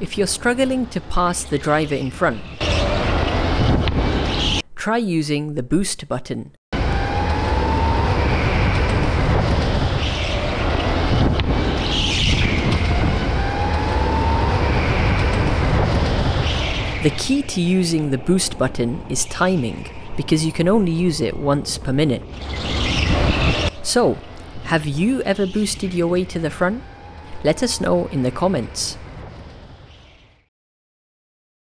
If you're struggling to pass the driver in front, try using the boost button. The key to using the boost button is timing, because you can only use it once per minute. So, have you ever boosted your way to the front? Let us know in the comments.